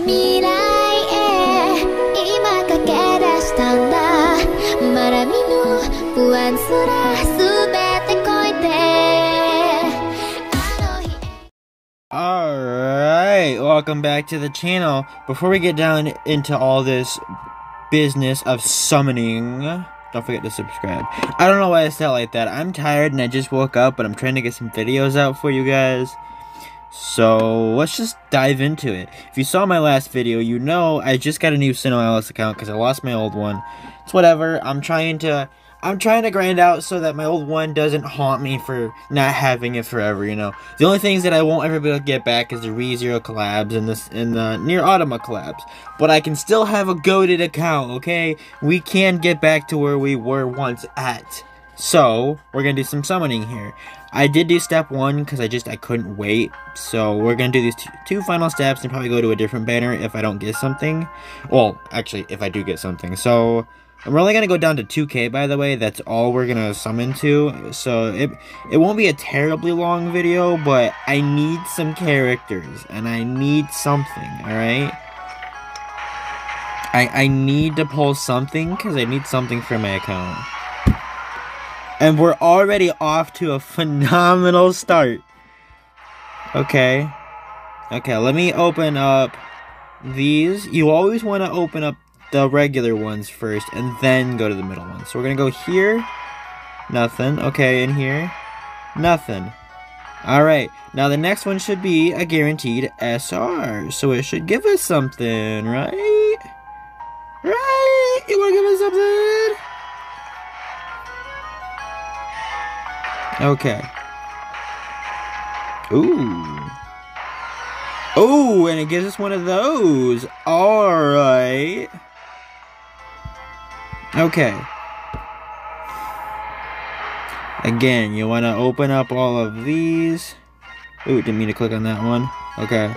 未来へ今駆け出したんだまだ見ぬ不安すら全て超えてあの日 Alright, welcome back to the channel. Before we get down into all this business of summoning, don't forget to subscribe. I don't know why I said it like that. I'm tired and I just woke up, but I'm trying to get some videos out for you guys. So, let's just dive into it. If you saw my last video, you know I just got a new SINoALICE account because I lost my old one. It's whatever. I'm trying to I'm trying to grind out so that my old one doesn't haunt me for not having it forever, you know. The only things that I won't ever be able to get back is the ReZero collabs and this and the NieR Automata collabs. But I can still have a goaded account, okay? We can get back to where we were once at. So, we're gonna do some summoning here. I did do step one because I just I couldn't wait. So we're gonna do these two, final steps and probably go to a different banner if I don't get something. Well, actually, if I do get something. So we're only gonna go down to 2k by the way, that's all we're gonna summon to. So it it won't be a terribly long video, but I need some characters and I need something, alright? I I need to pull something because I need something for my account. And we're already off to a phenomenal start. Okay. Okay, let me open up these. You always want to open up the regular ones first and then go to the middle ones. So we're going to go here. Nothing. Okay, in here. Nothing. Alright, now the next one should be a guaranteed SR. So it should give us something, right? Right? You want to give us something? Okay. Ooh. Oh, and it gives us one of those. Alright. Okay. Again, you want to open up all of these. Ooh, didn't mean to click on that one. Okay.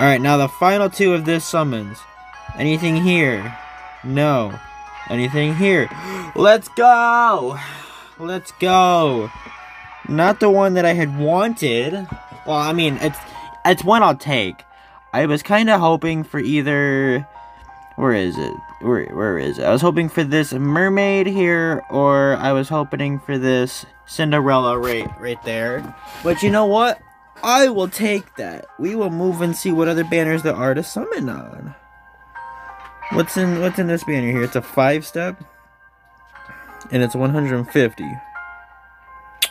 Alright, now the final two of this summons. Anything here? No. Anything here? Let's go! Let's go. Not the one that I had wanted. Well, I mean, it's it's one I'll take. I was kind of hoping for either where is it? Where where is it? I was hoping for this mermaid here or I was hoping for this Cinderella right right there. But you know what? I will take that. We will move and see what other banners there are to summon on. What's in what's in this banner here? It's a 5 step and it's 150.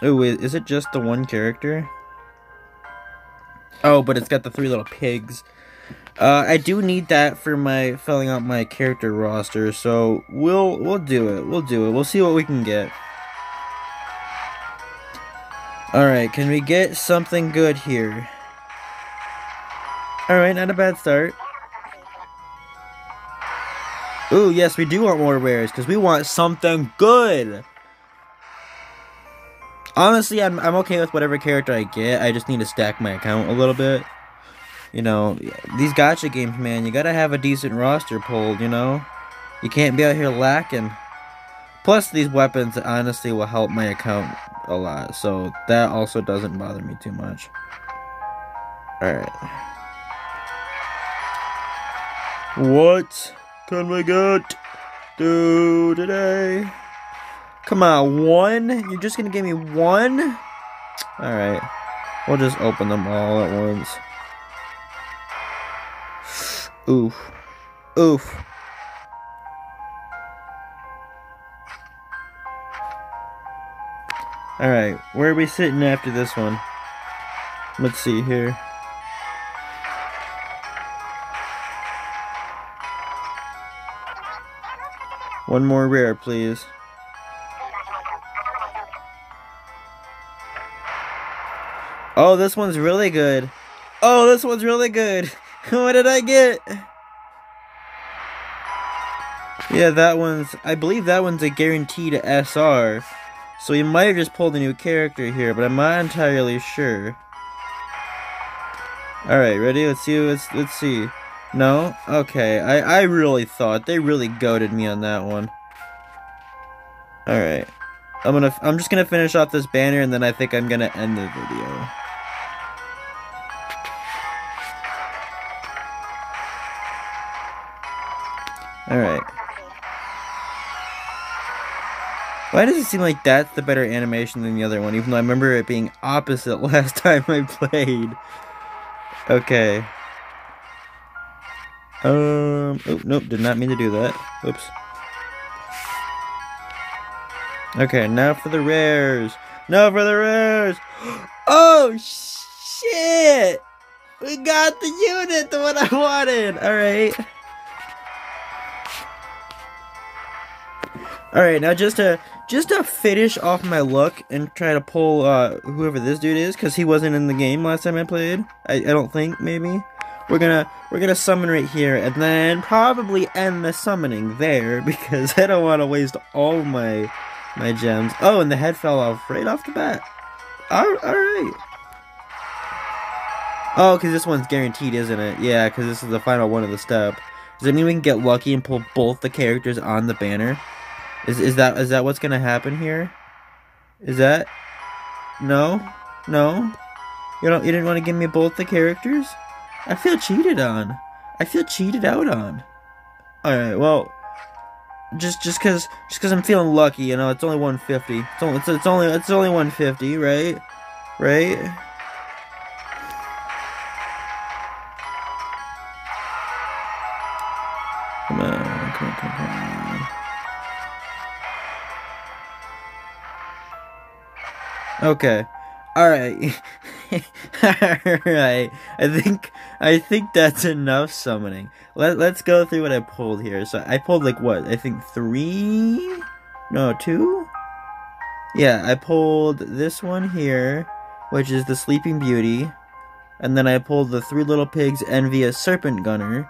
Oh, is it just the one character? Oh, but it's got the three little pigs. Uh, I do need that for my filling out my character roster, so we'll we'll do it. We'll do it. We'll see what we can get. All right, can we get something good here? All right, not a bad start. Ooh, yes, we do want more rares, because we want something good. Honestly, I'm, I'm okay with whatever character I get. I just need to stack my account a little bit. You know, these gacha games, man, you gotta have a decent roster pulled, you know? You can't be out here lacking. Plus, these weapons, honestly, will help my account a lot. So, that also doesn't bother me too much. Alright. What can we get do today? Come on, one? You're just gonna give me one? Alright. We'll just open them all at once. Oof. Oof. Alright, where are we sitting after this one? Let's see here. One more rare, please. Oh, this one's really good. Oh, this one's really good. what did I get? Yeah, that one's... I believe that one's a guaranteed SR. So you might have just pulled a new character here, but I'm not entirely sure. Alright, ready? Let's see. Let's, let's see. No? Okay. I, I really thought. They really goaded me on that one. Alright. I'm gonna... I'm just gonna finish off this banner, and then I think I'm gonna end the video. Alright. Why does it seem like that's the better animation than the other one, even though I remember it being opposite last time I played? Okay. Um, oh, nope, did not mean to do that. Oops. Okay, now for the rares. Now for the rares. Oh, shit! We got the unit, the one I wanted. All right. All right, now just to just to finish off my look and try to pull uh, whoever this dude is, because he wasn't in the game last time I played. I, I don't think maybe. We're gonna we're gonna summon right here and then probably end the summoning there because I don't want to waste all my my gems. Oh, and the head fell off right off the bat. All, all right. Oh, because this one's guaranteed, isn't it? Yeah, because this is the final one of the step. Does that mean we can get lucky and pull both the characters on the banner? Is is that is that what's gonna happen here? Is that no, no? You don't you didn't want to give me both the characters? I feel cheated on. I feel cheated out on. All right, well, just just cause just cause I'm feeling lucky, you know, it's only 150. It's only it's, it's only it's only 150, right? Right? Come on, come on, come on, come on. Okay. Alright. Alright. I think I think that's enough summoning. Let let's go through what I pulled here. So I pulled like what? I think three? No, two? Yeah, I pulled this one here, which is the Sleeping Beauty. And then I pulled the Three Little Pigs Envious Serpent Gunner.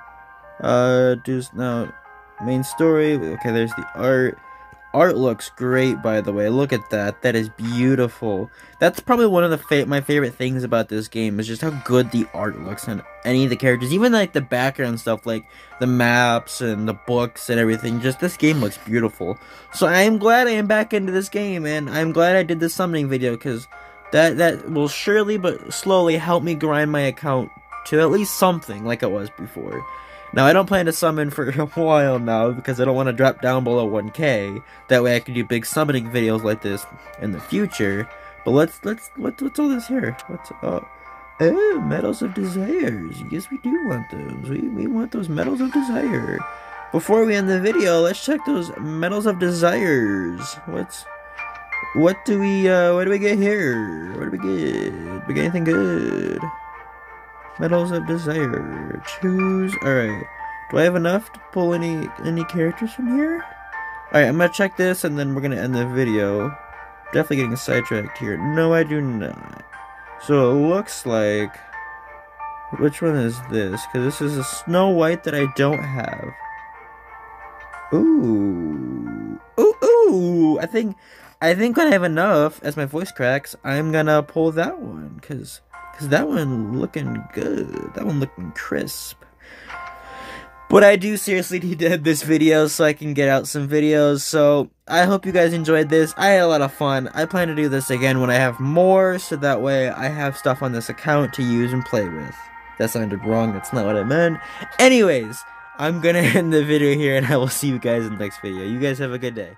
Uh, do now, main story. Okay, there's the art. Art looks great, by the way. Look at that. That is beautiful. That's probably one of the fa my favorite things about this game is just how good the art looks and any of the characters, even like the background stuff, like the maps and the books and everything. Just this game looks beautiful. So I am glad I am back into this game, and I'm glad I did this summoning video because that that will surely but slowly help me grind my account to at least something like it was before. Now, I don't plan to summon for a while now because I don't want to drop down below 1k. That way I can do big summoning videos like this in the future. But let's, let's, what, what's all this here? What's, oh, oh, Medals of Desires. Yes, we do want those. We, we want those Medals of Desire. Before we end the video, let's check those Medals of Desires. What's, what do we, uh, what do we get here? What do we get? We get anything good? Medals of Desire. Choose. Alright. Do I have enough to pull any any characters from here? Alright, I'm gonna check this and then we're gonna end the video. Definitely getting sidetracked here. No, I do not. So it looks like... Which one is this? Because this is a Snow White that I don't have. Ooh. Ooh, ooh! I think... I think when I have enough, as my voice cracks, I'm gonna pull that one. Because... Because that one looking good. That one looking crisp. But I do seriously need to end this video so I can get out some videos. So I hope you guys enjoyed this. I had a lot of fun. I plan to do this again when I have more. So that way I have stuff on this account to use and play with. That sounded wrong. That's not what I meant. Anyways, I'm going to end the video here and I will see you guys in the next video. You guys have a good day.